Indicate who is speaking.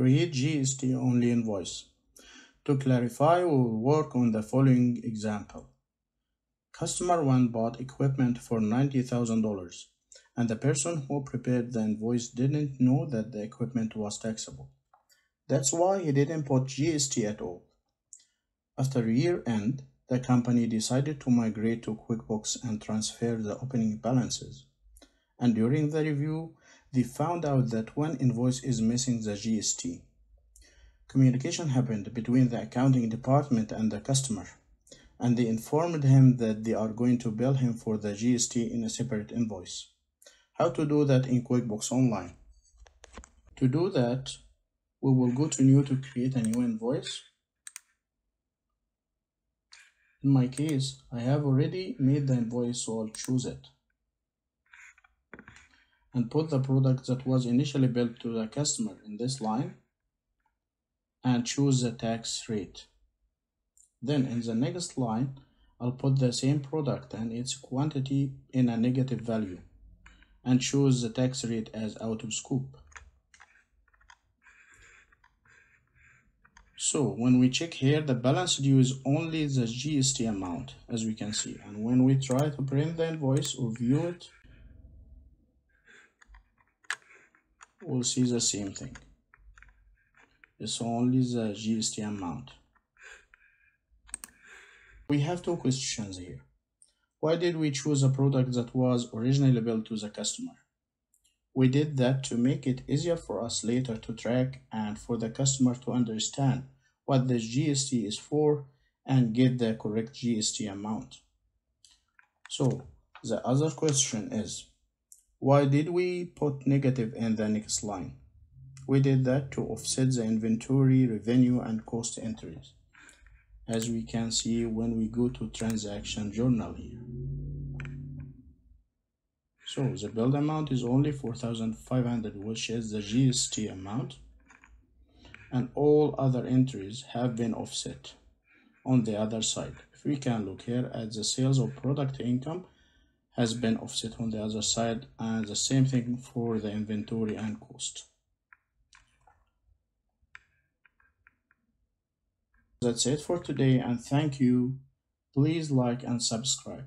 Speaker 1: Create GST only invoice. To clarify, we will work on the following example. Customer 1 bought equipment for $90,000 and the person who prepared the invoice didn't know that the equipment was taxable. That's why he didn't put GST at all. After year end, the company decided to migrate to QuickBooks and transfer the opening balances. And during the review, they found out that one invoice is missing the GST. Communication happened between the accounting department and the customer, and they informed him that they are going to bill him for the GST in a separate invoice. How to do that in QuickBooks Online? To do that, we will go to New to create a new invoice. In my case, I have already made the invoice, so I'll choose it and put the product that was initially billed to the customer in this line and choose the tax rate. Then in the next line, I'll put the same product and its quantity in a negative value and choose the tax rate as out of scope. So when we check here, the balance due is only the GST amount, as we can see. And when we try to print the invoice or view it, we'll see the same thing. It's only the GST amount. We have two questions here. Why did we choose a product that was originally billed to the customer? We did that to make it easier for us later to track and for the customer to understand what the GST is for and get the correct GST amount. So the other question is, why did we put negative in the next line? We did that to offset the inventory, revenue, and cost entries, as we can see when we go to transaction journal here. So the billed amount is only 4,500, which is the GST amount, and all other entries have been offset on the other side. If we can look here at the sales of product income, has been offset on the other side and the same thing for the inventory and cost. That's it for today and thank you. Please like and subscribe.